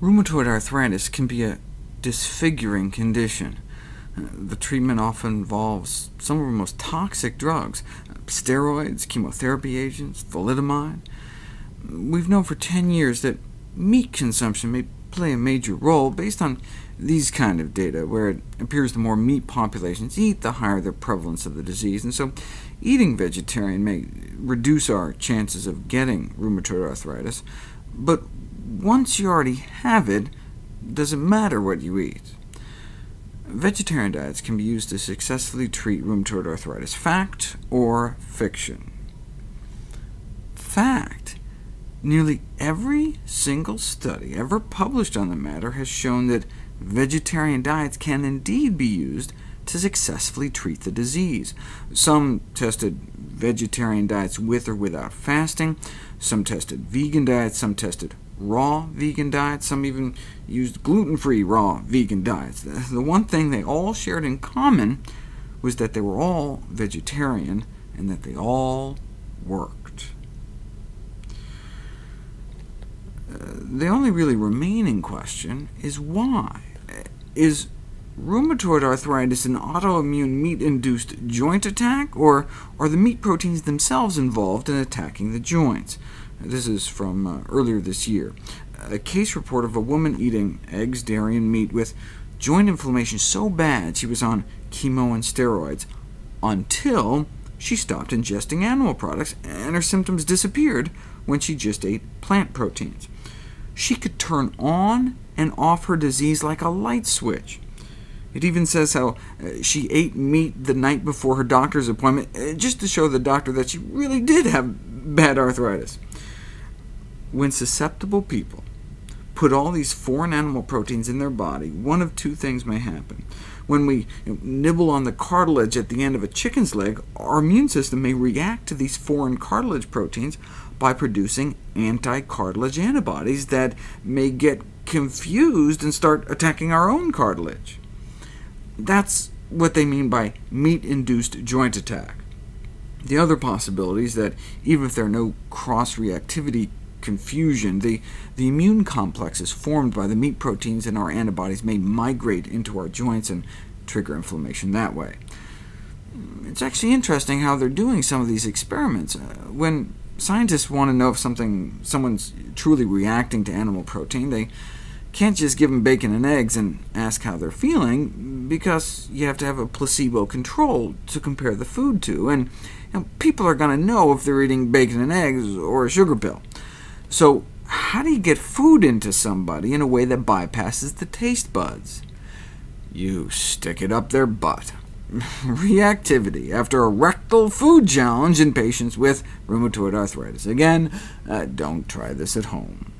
Rheumatoid arthritis can be a disfiguring condition. The treatment often involves some of the most toxic drugs, steroids, chemotherapy agents, thalidomide. We've known for 10 years that meat consumption may play a major role based on these kind of data, where it appears the more meat populations eat, the higher the prevalence of the disease, and so eating vegetarian may reduce our chances of getting rheumatoid arthritis. But once you already have it, does it matter what you eat? Vegetarian diets can be used to successfully treat rheumatoid arthritis. Fact or fiction? Fact. Nearly every single study ever published on the matter has shown that vegetarian diets can indeed be used to successfully treat the disease. Some tested vegetarian diets with or without fasting, some tested vegan diets, some tested raw vegan diets, some even used gluten-free raw vegan diets. The one thing they all shared in common was that they were all vegetarian, and that they all worked. Uh, the only really remaining question is why. Is rheumatoid arthritis an autoimmune meat-induced joint attack, or are the meat proteins themselves involved in attacking the joints? This is from uh, earlier this year. A case report of a woman eating eggs, dairy, and meat with joint inflammation so bad she was on chemo and steroids, until she stopped ingesting animal products, and her symptoms disappeared when she just ate plant proteins she could turn on and off her disease like a light switch. It even says how uh, she ate meat the night before her doctor's appointment, uh, just to show the doctor that she really did have bad arthritis. When susceptible people put all these foreign animal proteins in their body, one of two things may happen. When we nibble on the cartilage at the end of a chicken's leg, our immune system may react to these foreign cartilage proteins by producing anti-cartilage antibodies that may get confused and start attacking our own cartilage. That's what they mean by meat-induced joint attack. The other possibility is that even if there are no cross-reactivity confusion, the, the immune complexes formed by the meat proteins in our antibodies may migrate into our joints and trigger inflammation that way. It's actually interesting how they're doing some of these experiments. Uh, when scientists want to know if something, someone's truly reacting to animal protein. They can't just give them bacon and eggs and ask how they're feeling, because you have to have a placebo control to compare the food to, and you know, people are going to know if they're eating bacon and eggs or a sugar pill. So how do you get food into somebody in a way that bypasses the taste buds? You stick it up their butt. reactivity after a rectal food challenge in patients with rheumatoid arthritis. Again, uh, don't try this at home.